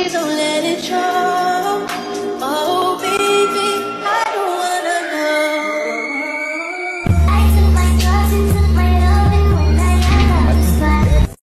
Please don't let